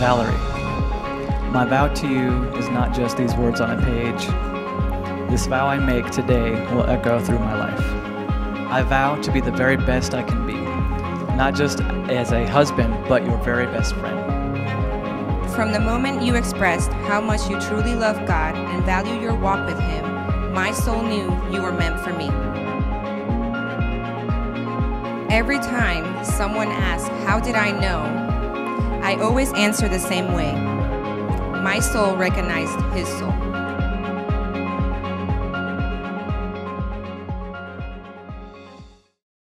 Valerie, my vow to you is not just these words on a page. This vow I make today will echo through my life. I vow to be the very best I can be, not just as a husband, but your very best friend. From the moment you expressed how much you truly love God and value your walk with Him, my soul knew you were meant for me. Every time someone asks, How did I know? I always answer the same way. My soul recognized His soul.